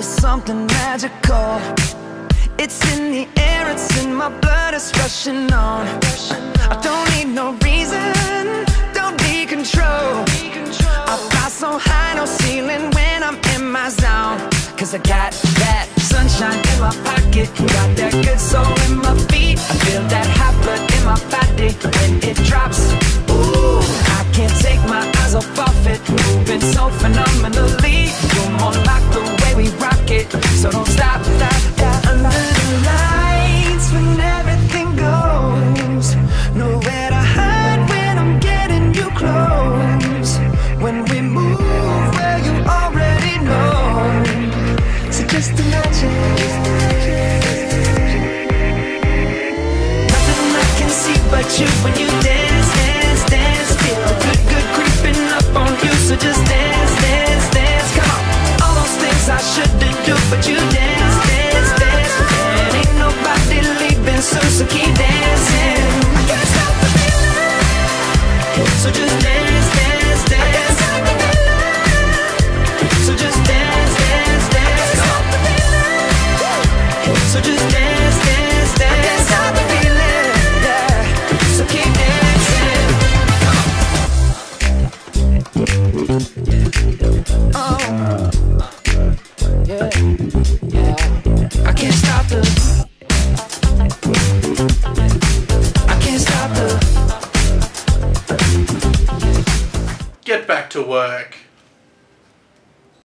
it's something magical. It's in the it's in my blood, it's rushing on. I don't need no reason, don't need control. I fly so high, no ceiling when I'm in my zone. Cause I got that sunshine in my pocket, got that good soul in my feet. I feel that hot blood in my body when it drops. Ooh, I can't take my eyes off of it, moving so phenomenally. You're more like the way we rock it, so don't stop. Get back to work.